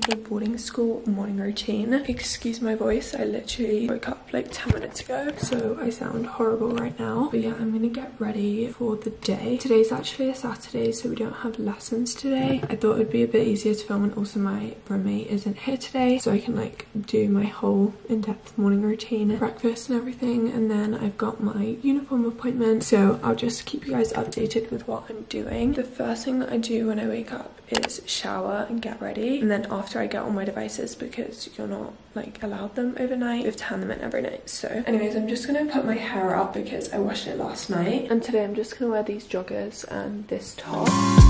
the boarding school morning routine. Excuse my voice, I literally woke up like 10 minutes ago, so I sound horrible right now. But yeah, I'm gonna get ready for the day. Today's actually a Saturday, so we don't have lessons today. I thought it'd be a bit easier to film and also my roommate isn't here today, so I can like do my whole in-depth morning routine, breakfast and everything. And then I've got my uniform appointment, so I'll just keep you guys updated with what I'm doing. The first thing that I do when I wake up is shower and get ready. And then after I get all my devices, because you're not like allowed them overnight, you have to hand them in every night. So anyways, I'm just gonna put my hair up because I washed it last night. And today I'm just gonna wear these joggers and this top.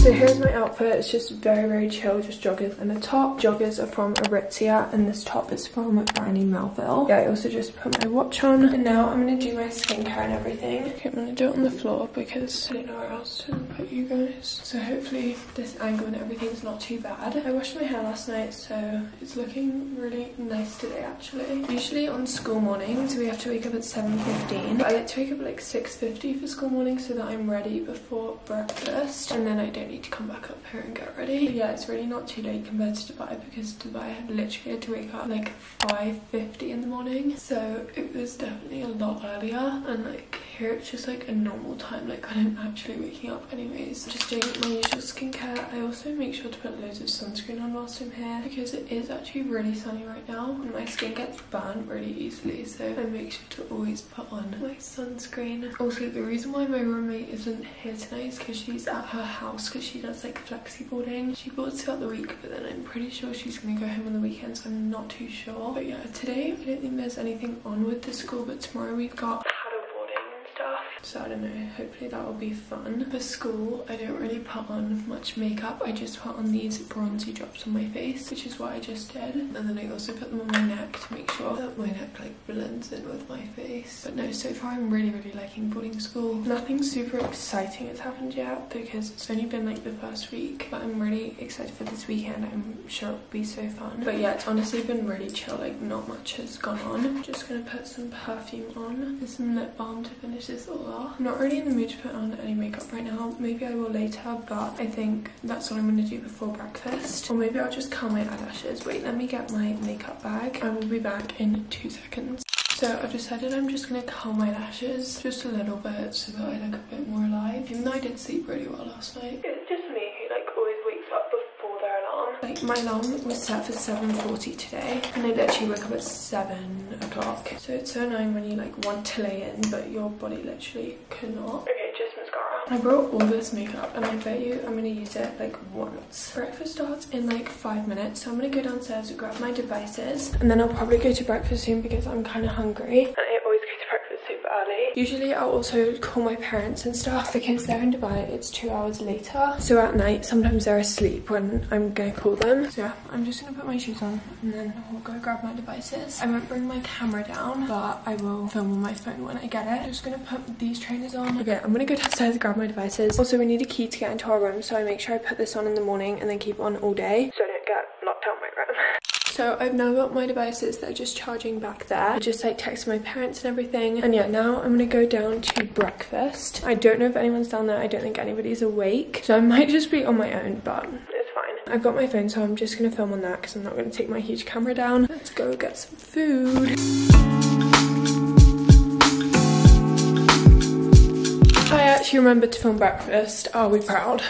So here's my outfit. It's just very, very chill, just joggers and a top. Joggers are from Aritzia and this top is from Brandy Melville. Yeah, I also just put my watch on. And now I'm going to do my skincare and everything. Okay, I'm going to do it on the floor because I don't know where else to put you guys. So hopefully this angle and everything's not too bad. I washed my hair last night, so it's looking really nice today actually. Usually on school mornings, we have to wake up at 7.15. I like to wake up at like 6.50 for school mornings so that I'm ready before breakfast. And then I don't need to come back up here and get ready. But yeah, it's really not too late compared to Dubai because Dubai had literally had to wake up like 5.50 in the morning. So it was definitely a lot earlier and like here it's just like a normal time like I'm actually waking up anyways. Just doing my usual skincare. I also make sure to put loads of sunscreen on whilst I'm here because it is actually really sunny right now and my skin gets burnt really easily so I make sure to always put on my sunscreen. Also the reason why my roommate isn't here tonight is because she's at her house because she does like flexi boarding. She boards throughout the week, but then I'm pretty sure she's gonna go home on the weekends. I'm not too sure. But yeah, today I don't think there's anything on with the school, but tomorrow we've got so I don't know, hopefully that will be fun. For school, I don't really put on much makeup. I just put on these bronzy drops on my face, which is what I just did. And then I also put them on my neck to make sure that my neck like blends in with my face. But no, so far I'm really, really liking boarding school. Nothing super exciting has happened yet because it's only been like the first week. But I'm really excited for this weekend. I'm sure it'll be so fun. But yeah, it's honestly been really chill. Like not much has gone on. I'm just gonna put some perfume on and some lip balm to finish this all off. I'm not really in the mood to put on any makeup right now. Maybe I will later, but I think that's what I'm going to do before breakfast. Or maybe I'll just curl my eyelashes. Wait, let me get my makeup bag. I will be back in two seconds. So I've decided I'm just going to curl my lashes just a little bit so that I look a bit more alive. Even though I did sleep really well last night. It's just me who like always wakes up before their alarm. Like my alarm was set for 7.40 today and I literally woke up at 7 o'clock. So it's so annoying when you like want to lay in but your body literally cannot. Okay, just mascara. I brought all this makeup and I bet you I'm gonna use it like once. Breakfast starts in like five minutes so I'm gonna go downstairs to grab my devices and then I'll probably go to breakfast soon because I'm kind of hungry. And I always go to breakfast super early. Usually I'll also call my parents and stuff because they're in Dubai. It's two hours later. So at night sometimes they're asleep when I'm gonna call them. So yeah, I'm just gonna put my shoes on and then I'll go grab my devices. I won't bring my camera down but I will film on my phone when I get it. I'm just gonna put these trainers on. Okay, I'm gonna go downstairs grab my devices. Also, we need a key to get into our room, so I make sure I put this on in the morning and then keep on all day so I don't get locked out my room. So I've now got my devices, they're just charging back there. I just like texted my parents and everything. And yeah, now I'm gonna go down to breakfast. I don't know if anyone's down there, I don't think anybody's awake. So I might just be on my own, but it's fine. I've got my phone, so I'm just gonna film on that because I'm not gonna take my huge camera down. Let's go get some food. I actually remembered to film breakfast. Are we proud?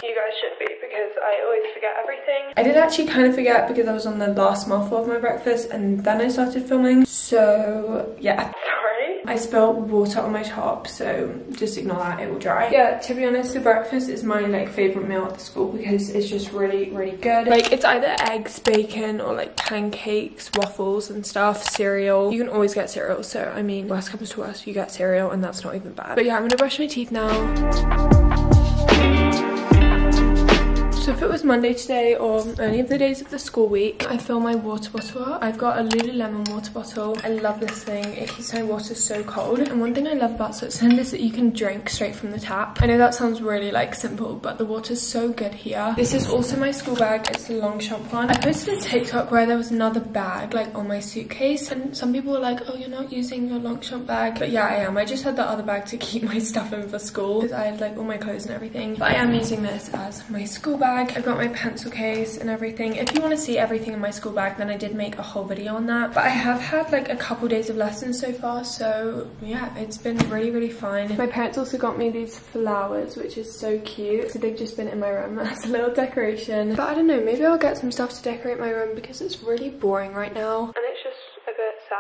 I did actually kind of forget because I was on the last mouthful of my breakfast and then I started filming. So yeah. Sorry. I spilled water on my top, so just ignore that, it will dry. Yeah, to be honest, the breakfast is my like favorite meal at the school because it's just really, really good. Like it's either eggs, bacon, or like pancakes, waffles and stuff, cereal. You can always get cereal, so I mean, worst comes to worst, you get cereal and that's not even bad. But yeah, I'm gonna brush my teeth now. So if it was Monday today or any of the days of the school week, I fill my water bottle up. I've got a Lululemon water bottle. I love this thing. It keeps my water so cold. And one thing I love about Switzerland is that you can drink straight from the tap. I know that sounds really like simple, but the water's so good here. This is also my school bag. It's the Longchamp one. I posted a TikTok where there was another bag like on my suitcase and some people were like, oh, you're not using your Longchamp bag. But yeah, I am. I just had the other bag to keep my stuff in for school because I had like all my clothes and everything. But I am using this as my school bag bag. I've got my pencil case and everything. If you want to see everything in my school bag, then I did make a whole video on that. But I have had like a couple days of lessons so far, so yeah, it's been really, really fun. My parents also got me these flowers, which is so cute. So they've just been in my room as a little decoration. But I don't know, maybe I'll get some stuff to decorate my room because it's really boring right now. And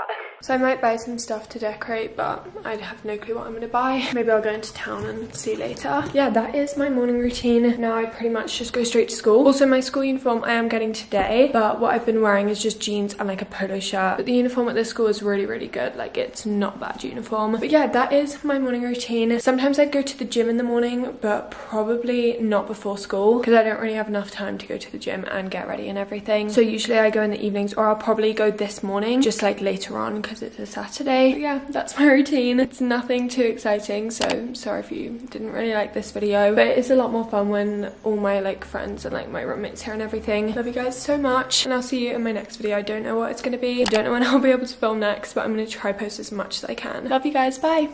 sad. So I might buy some stuff to decorate, but I have no clue what I'm gonna buy. Maybe I'll go into town and see later. Yeah, that is my morning routine. Now I pretty much just go straight to school. Also my school uniform I am getting today, but what I've been wearing is just jeans and like a polo shirt. But the uniform at this school is really, really good. Like it's not bad uniform. But yeah, that is my morning routine. Sometimes I'd go to the gym in the morning, but probably not before school because I don't really have enough time to go to the gym and get ready and everything. So usually I go in the evenings or I'll probably go this morning, just like later on because it's a Saturday. But yeah, that's my routine. It's nothing too exciting, so sorry if you didn't really like this video. But it's a lot more fun when all my like friends and like my roommates here and everything. Love you guys so much, and I'll see you in my next video. I don't know what it's gonna be. I don't know when I'll be able to film next, but I'm gonna try post as much as I can. Love you guys, bye!